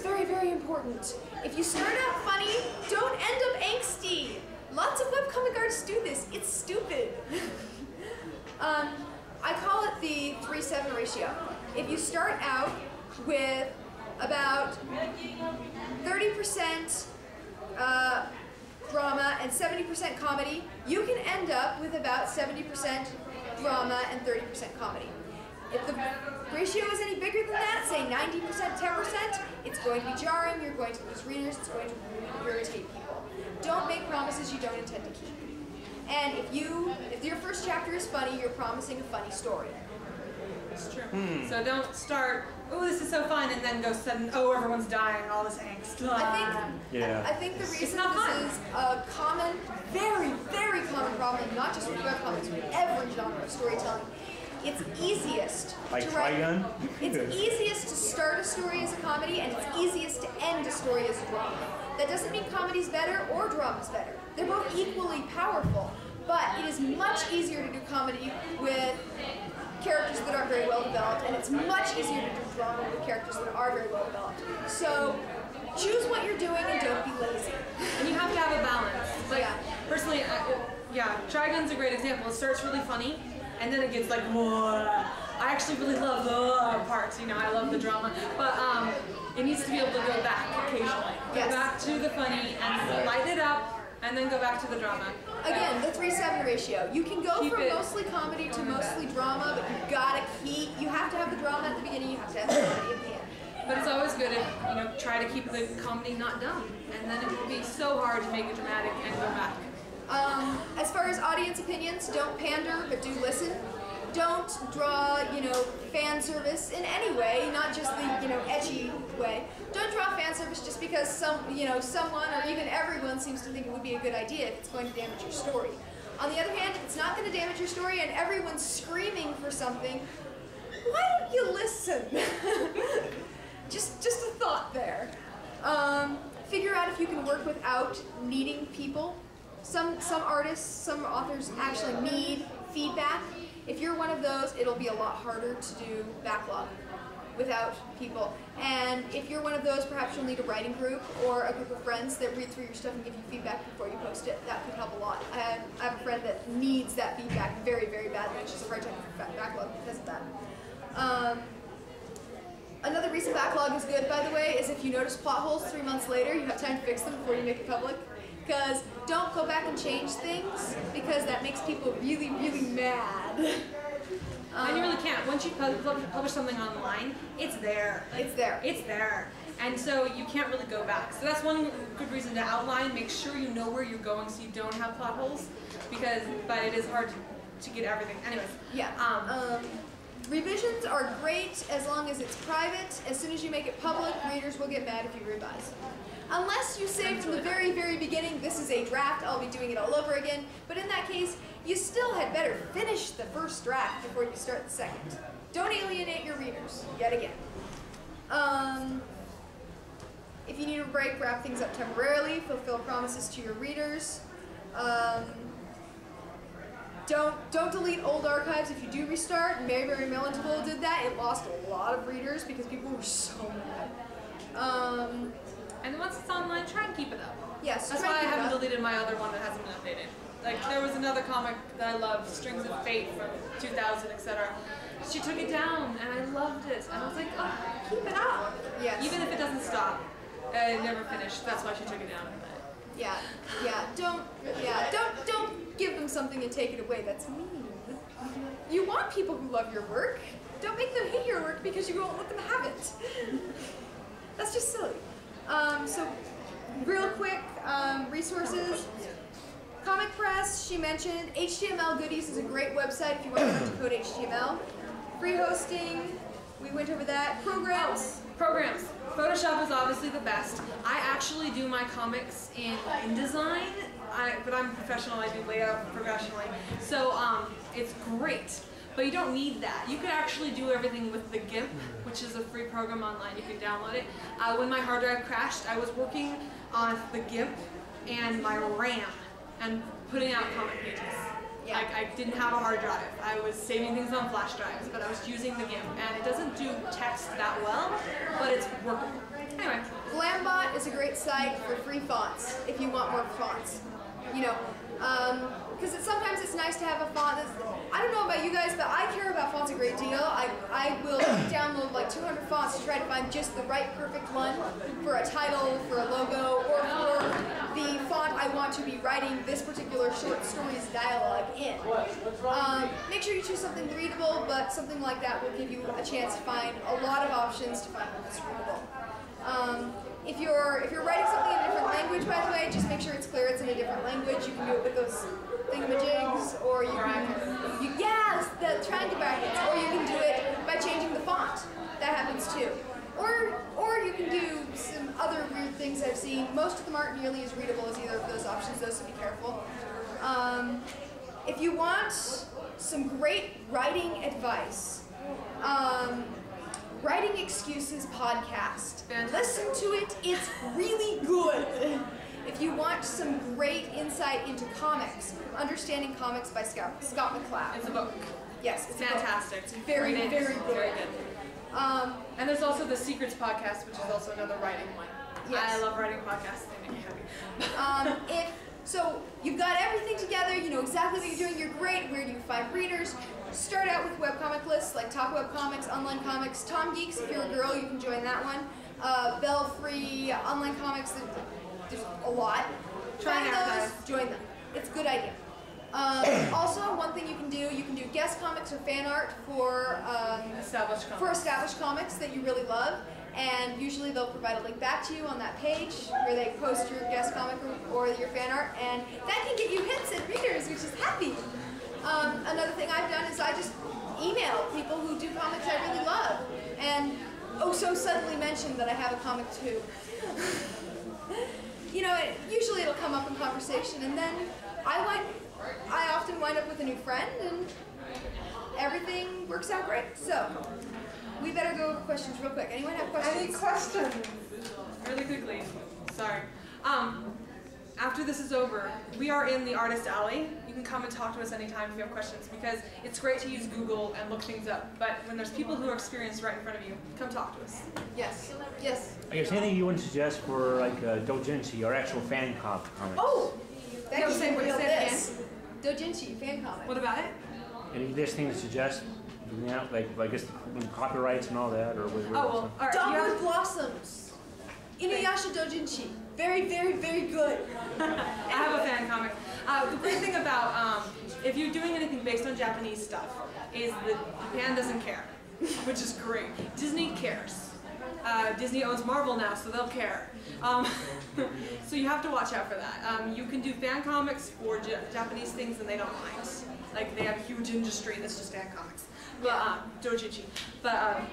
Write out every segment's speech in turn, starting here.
very, very important. If you start out funny, don't end up angsty. Lots of webcomic artists do this. It's stupid. um, I call it the 3-7 ratio. If you start out with about 30% uh, drama and 70% comedy, you can end up with about 70% drama and 30% comedy. If the ratio is any bigger than that, say 90%, 10%, it's going to be jarring, you're going to lose readers, it's going to irritate people. Don't make promises you don't intend to keep. And if you, if your first chapter is funny, you're promising a funny story. It's true. Hmm. So don't start, oh, this is so fun, and then go sudden, oh, everyone's dying, all this angst. I think, Yeah. I think the reason not this fun. is a common, very, very common problem, not just with webcomics, but every genre of storytelling, it's easiest Like to write. Trigun? It's easiest to start a story as a comedy, and it's easiest to end a story as a drama. That doesn't mean comedy's better or drama's better. They're both equally powerful, but it is much easier to do comedy with characters that aren't very well developed, and it's much easier to do drama with characters that are very well developed. So choose what you're doing and don't be lazy. And you have to have a balance. Like, Yeah. personally, I, yeah, Trigun's a great example. It starts really funny, and then it gets like, Whoa. I actually really love the parts, you know, I love the drama. But um, it needs to be able to go back occasionally. Go Yes. back to the funny and light it up, and then go back to the drama. Again, the 3-7 ratio. You can go Keep from mostly comedy to mostly drama, but you gotta keep, you have to have the drama at the beginning, you have to have the comedy at the end. But it's always good if, you know, try to keep the comedy not dumb. And then it will be so hard to make it dramatic and go back. Um, as far as audience opinions, don't pander, but do listen. Don't draw, you know, fan service in any way, not just the, you know, edgy way. Don't draw fan service just because some, you know, someone or even everyone seems to think it would be a good idea if it's going to damage your story. On the other hand, if it's not going to damage your story and everyone's screaming for something, why don't you listen? just, just a thought there. Um, figure out if you can work without needing people. Some, some artists, some authors actually need feedback. If you're one of those, it'll be a lot harder to do backlog without people. And if you're one of those, perhaps you'll need a writing group or a group of friends that read through your stuff and give you feedback before you post it. That could help a lot. I have, I have a friend that needs that feedback very, very badly, she's a hard time with back- backlog because of that. Um, Another reason backlog is good, by the way, is if you notice plot holes three months later, you have time to fix them before you make it public. Because don't go back and change things, because that makes people really, really mad. and you really can't. Once you pub- pub- publish something online, it's there. It's there. It's there. And so you can't really go back. So that's one good reason to outline. Make sure you know where you're going so you don't have plot holes. Because, but it is hard to, to get everything. Anyways. Yeah. Um, Um, revisions are great as long as it's private. As soon as you make it public, readers will get mad if you revise. Unless you say from the very, very beginning, this is a draft, I'll be doing it all over again. But in that case, you still had better finish the first draft before you start the second. Don't alienate your readers, yet again. Um, if you need a break, wrap things up temporarily, fulfill promises to your readers. Um, don't don't delete old archives if you do restart. Mary Mary Melontool did that. It lost a lot of readers because people were so mad. Um, and once it's online, try keep it up. yes, That's why I haven't deleted my other one that hasn't been updated. Like there was another comic that I loved, Strings of Fate from 2000, etc. She took it down, and I loved it. And I was like, oh, keep it up. Yes. Even if it doesn't stop. I never finished. That's why she took it down. Yeah, yeah. Don't yeah. Don't don't give them something and take it away. That's mean. You want people who love your work. Don't make them hate your work because you won't let them have it. That's just silly. Um, so, real quick, um, resources. Comic Press, she mentioned. HTML Goodies is a great website if you want to learn to code HTML. Free hosting, we went over that. Programs. Programs. Photoshop is obviously the best. I actually do my comics in InDesign, I, but I'm professional. I do layout professionally, so um, it's great. But you don't need that. You could actually do everything with the GIMP, which is a free program online. You can download it. Uh, when my hard drive crashed, I was working on the GIMP and my RAM and putting out comic pages. Yeah. Like I didn't have a hard drive. I was saving things on flash drives, but I was using the GIMP, and it doesn't do text that well, but it's workable. Anyway, Blambot is a great site for free fonts if you want more fonts. You know, um, because it, sometimes it's nice to have a font that's, I don't know about you guys, but I care about fonts a great deal. I, I will download like 200 fonts to try to find just the right perfect one for a title, for a logo, or for the font I want to be writing this particular short story's dialogue in. Um, make sure you choose something readable, but something like that will give you a chance to find a lot of options to find one that's readable. Um, if you're if you're writing something in a different language, by the way, just make sure it's clear it's in a different language. You can do it with those thingamajigs, or you can you, yes, the triangle brackets, or you can do it by changing the font. That happens too. Or or you can do some other weird things I've seen. Most of them aren't nearly as readable as either of those options, though, so be careful. Um, if you want some great writing advice, um, Writing Excuses podcast. Listen to it, it's really good. If you want some great insight into comics, Understanding Comics by Scott, Scott McCloud. It's a book. Yes, it's a book. Fantastic. Very, Great. very good. Very good. Um, And there's also the Secrets podcast, which is also another writing one. Yes. I love writing podcasts. They make me happy. um, if so, you've got everything together. You know exactly what you're doing. You're great. we're you five readers? Start out with webcomic lists like Top Web Comics, Online Comics, Tom Geeks. If you're a girl, you can join that one. Uh, Bell Free, Online Comics. there- There's a lot. Try Find those. advertise. Join them. It's a good idea. Um, also, one thing you can do, you can do guest comics or fan art for um, Established for established comics that you really love. And usually they'll provide a link back to you on that page where they post your guest comic or, your fan art, and that can get you hits and readers, which is happy. Um, another thing I've done is I just email people who do comics I really love, and oh so suddenly mention that I have a comic too. you know, it, usually it'll come up in conversation, and then I wind, I often wind up with a new friend, and everything works out great. So. We better go over questions real quick. Anyone have questions? Any questions? questions? Really quickly. Sorry. Um, after this is over, we are in the Artist Alley. You can come and talk to us anytime if you have questions because it's great to use Google and look things up. But when there's people who are experienced right in front of you, come talk to us. Yes. Yes. I guess anything you would suggest for like uh, doujinshi or actual fan com- comics? Oh! Yeah, Becky, say- you what- know say it this. Dojinshi, fan comic. What about it? Any this thing to suggest? Yeah, like I guess the copyrights and all that, or what? Oh, well, all right. you Dogwood have- Blossoms. Inuyasha Dojinshi. Very, very, very good. I have a fan comic. Uh, the great thing about um, if you're doing anything based on Japanese stuff is that Japan doesn't care, which is great. Disney cares. Uh, Disney owns Marvel now, so they'll care. Um, so you have to watch out for that. Um, you can do fan comics for J- Japanese things, and they don't mind. Like they have a huge industry that's just fan comics, but um, dojinshi. But um,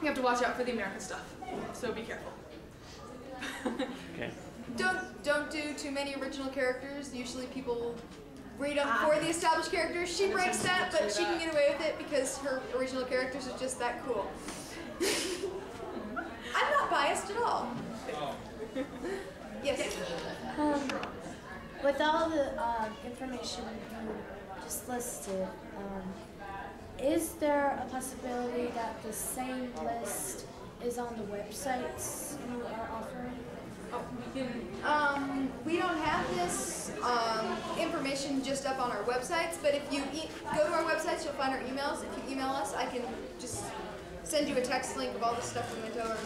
you have to watch out for the American stuff. So be careful. Okay. Don't don't do too many original characters. Usually people read up Ah. for the established characters. She breaks that, but she can get away with it because her original characters are just that cool. Biased at all. yes. Um, with all the um, information you just listed, um, is there a possibility that the same list is on the websites you are offering? Oh, we can Um, we don't have this um, information just up on our websites, but if you e- go to our websites, you'll find our emails. If you email us, I can just send you a text link of all the stuff we went over.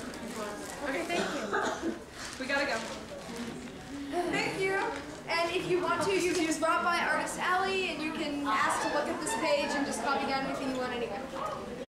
Okay, thank you. We gotta go. Thank you. And if you want to, you can just drop by Artist Alley and you can ask to look at this page and just copy down anything you want anyway.